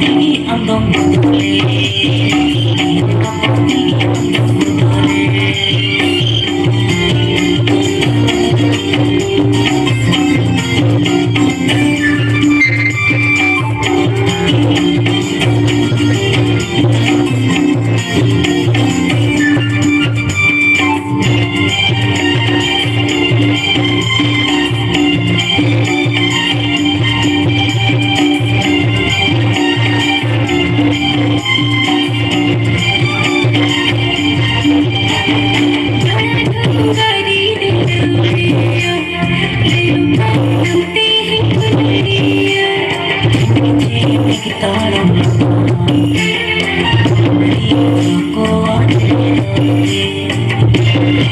Tell me I'm the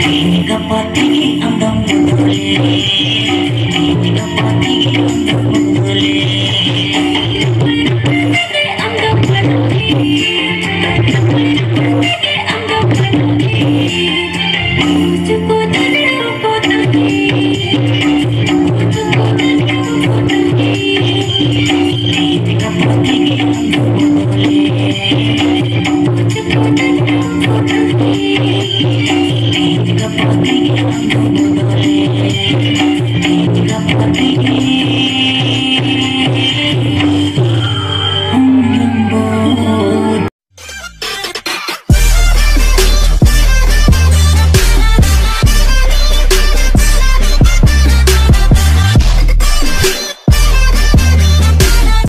Hingga pati ang damdamin Hingga pati ang damdamin